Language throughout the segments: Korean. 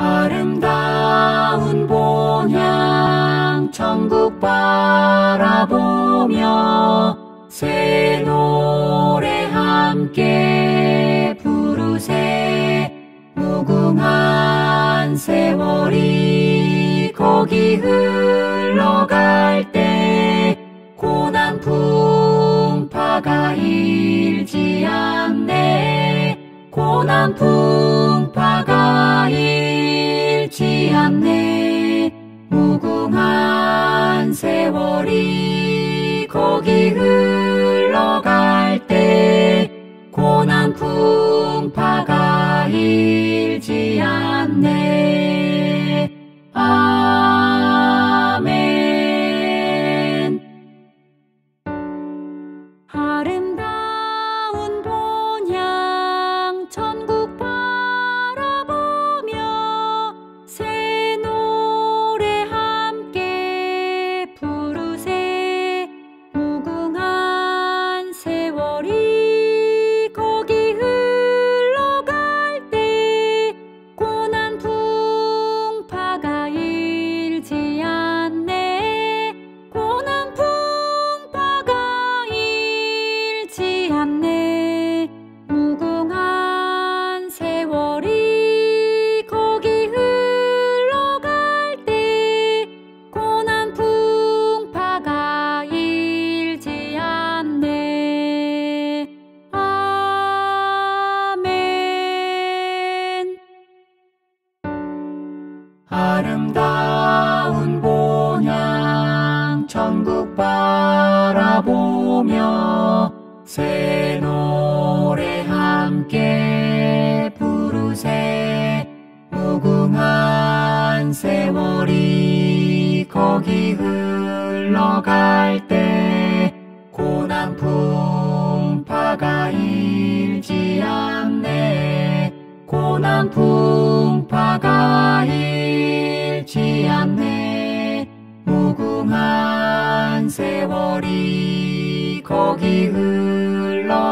아름다운 본향 천국 바라보며 새 노래 함께 부르세. 무궁한 세월이 거기 흘러갈 때 고난 풍파가 일지 않네. 고난 풍 풍 아름다운 본향 천국 바라보며 새 노래 함께 부르세. 무궁한 세월이 거기 흘러갈 때 고난 풍파가 일지 않네. 고난 풍파가 일 지 않네. 무궁한 세월이 거기 흘러갈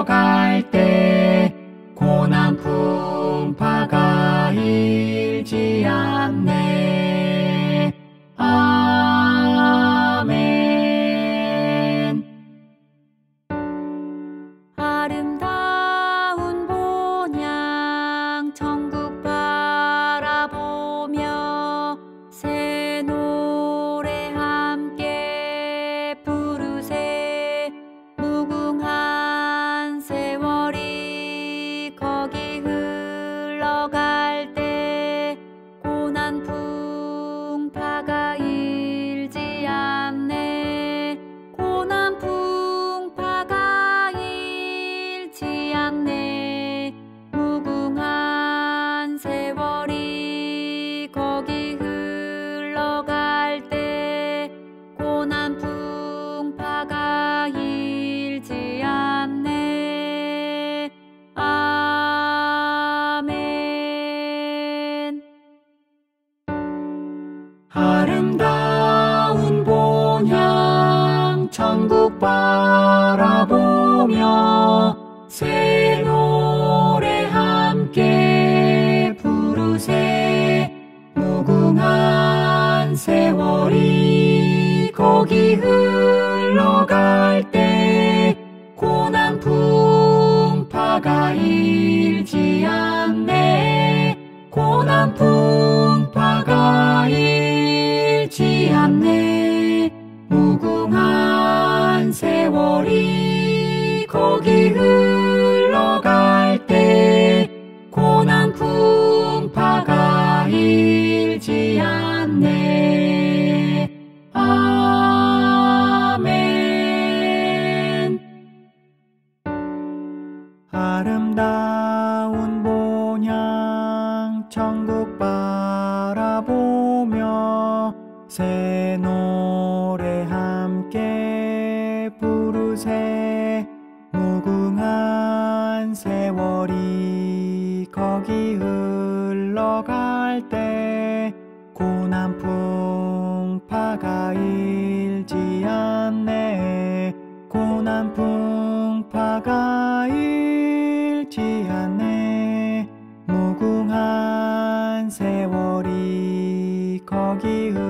때 고난 풍 아름다운 본향 천국 바라보며 새 노래 함께 부르세. 무궁한 세월이 거기 흘러갈 때 고난 풍파가 일지 거기 흘러갈 때 고난 풍파가 일지 않네. 아멘. 아름다운 본향 천국 바라보며 새 걸어갈 때 고난 풍파가 일지 않네. 고난 풍파가 일지 않네. 무궁한 세월이 거기 흐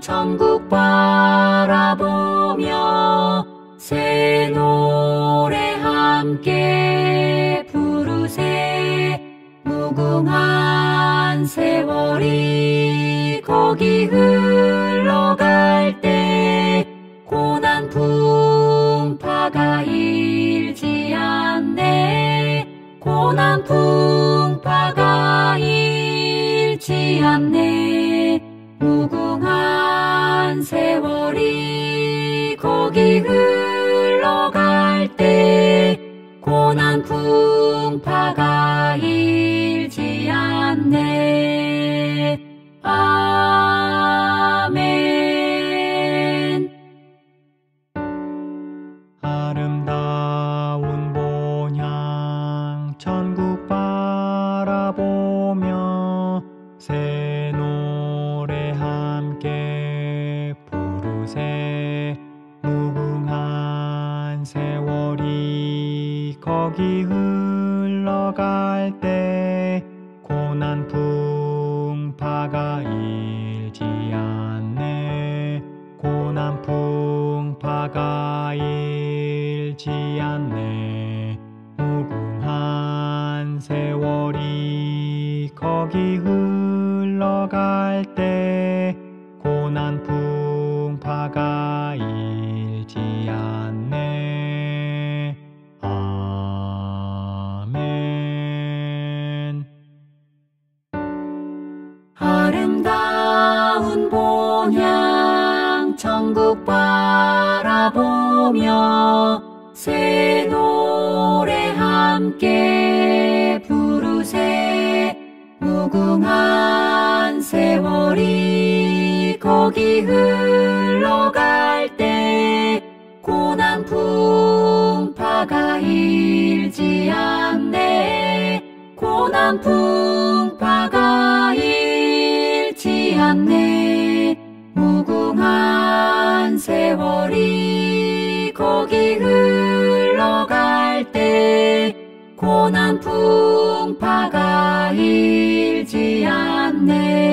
천국 바라보며 새 노래 함께 부르세. 무궁한 세월이 거기 흘러갈 때 고난 풍파가 일지 않네. 고난 풍파가 일지 않네 세월이 거기 흘러갈 때 고난 풍파가 일지 않네. 아멘. 아름다운 본향 천국 바 흘러갈 때 고난 풍파가 일지 않네. 고난 풍파가 일지 않네. 무궁한 세월이 거기 흘러갈 때 바라보며 새 노래 함께 부르세. 무궁한 세월이 거기 흘러갈 때 고난 풍파가 일지 않네. 고난 풍파가 일지 않네. 무궁한 세월이 흘러갈 때 고난 풍파가 일지 않네